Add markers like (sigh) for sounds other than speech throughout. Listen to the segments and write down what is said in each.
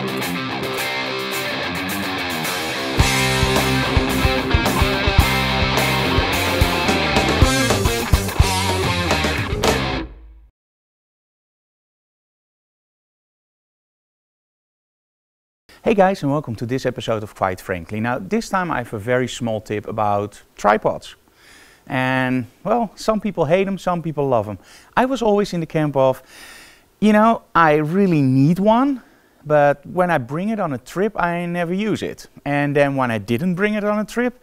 Hey guys and welcome to this episode of Quite Frankly. Now this time I have a very small tip about tripods. And well, some people hate them, some people love them. I was always in the camp of, you know, I really need one, but when I bring it on a trip, I never use it. And then when I didn't bring it on a trip,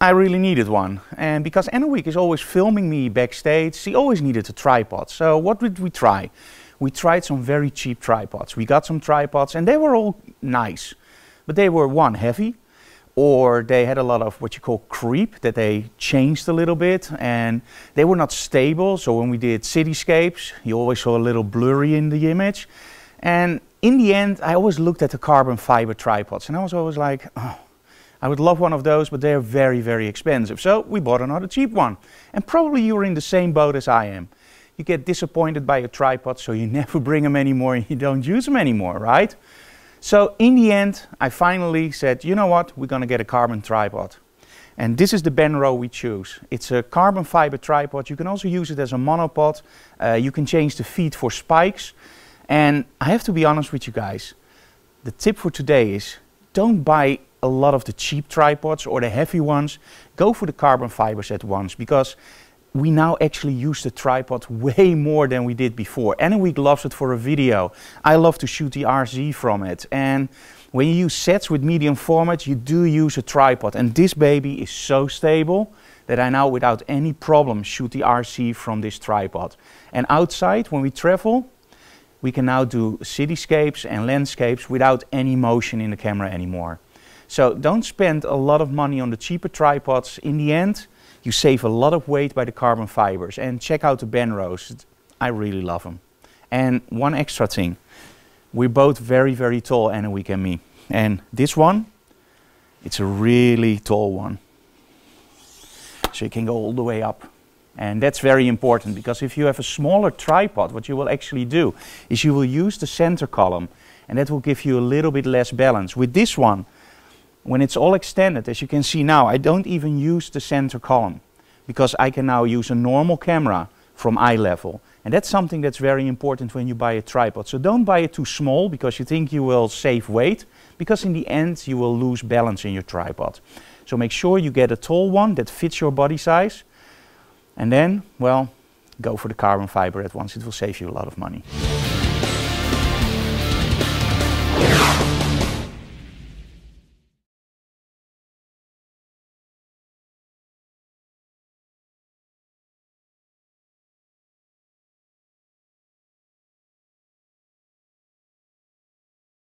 I really needed one. And because Week is always filming me backstage, she always needed a tripod. So what did we try? we tried some very cheap tripods. We got some tripods and they were all nice, but they were one, heavy, or they had a lot of what you call creep that they changed a little bit and they were not stable. So when we did cityscapes, you always saw a little blurry in the image. And in the end, I always looked at the carbon fiber tripods and I was always like, oh, I would love one of those, but they're very, very expensive. So we bought another cheap one. And probably you're in the same boat as I am you get disappointed by your tripod, so you (laughs) never bring them anymore and you don't use them anymore, right? So in the end, I finally said, you know what, we're gonna get a carbon tripod. And this is the Benro we choose. It's a carbon fiber tripod. You can also use it as a monopod. Uh, you can change the feet for spikes. And I have to be honest with you guys. The tip for today is don't buy a lot of the cheap tripods or the heavy ones. Go for the carbon fibers at once because we now actually use the tripod way more than we did before. Annewiek loves it for a video. I love to shoot the RZ from it. And when you use sets with medium format, you do use a tripod. And this baby is so stable that I now without any problem shoot the RZ from this tripod. And outside, when we travel, we can now do cityscapes and landscapes without any motion in the camera anymore. So don't spend a lot of money on the cheaper tripods. In the end, you save a lot of weight by the carbon fibers. And check out the Benros. I really love them. And one extra thing. We're both very, very tall, Week and me. And this one, it's a really tall one. So you can go all the way up. And that's very important because if you have a smaller tripod, what you will actually do is you will use the center column and that will give you a little bit less balance. With this one, when it's all extended, as you can see now, I don't even use the center column because I can now use a normal camera from eye level. And that's something that's very important when you buy a tripod. So don't buy it too small because you think you will save weight, because in the end you will lose balance in your tripod. So make sure you get a tall one that fits your body size. And then, well, go for the carbon fiber at once. It will save you a lot of money.